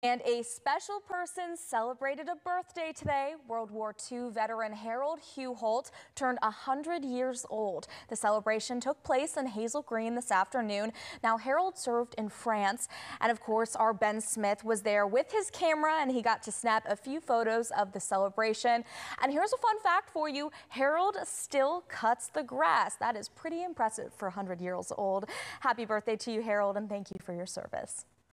And a special person celebrated a birthday today. World War II veteran Harold Hugh Holt turned 100 years old. The celebration took place in Hazel Green this afternoon. Now, Harold served in France. And of course, our Ben Smith was there with his camera and he got to snap a few photos of the celebration. And here's a fun fact for you. Harold still cuts the grass. That is pretty impressive for 100 years old. Happy birthday to you, Harold, and thank you for your service.